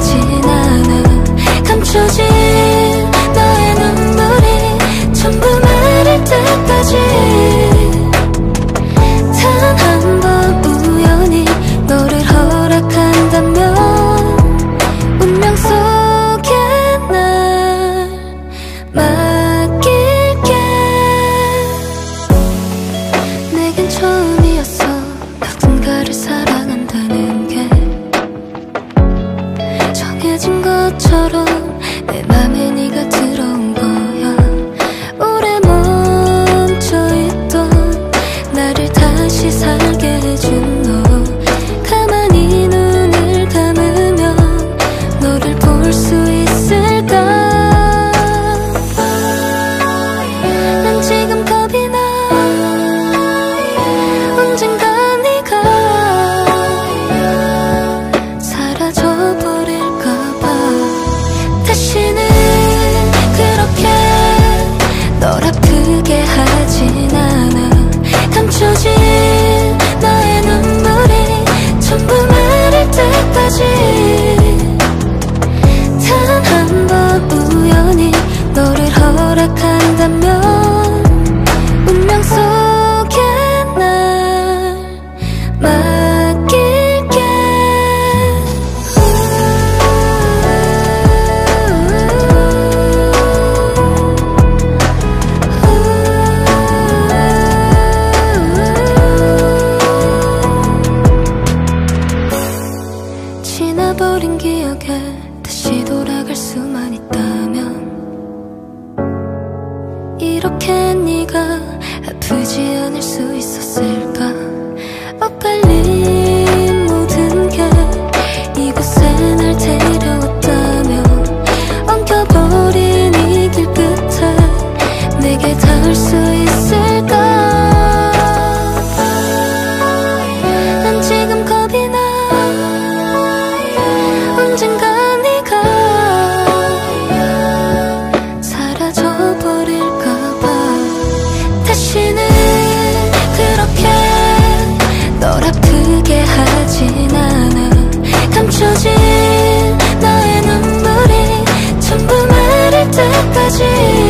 结 내 맘에 네가 들어온 거야. 오래 멈춰있던 나를 다시 살게 해준 잊어버린 기억에 다시 돌아갈 수만 있다면 이렇게 네가 아프지 않을 수 있었을까? 记忆。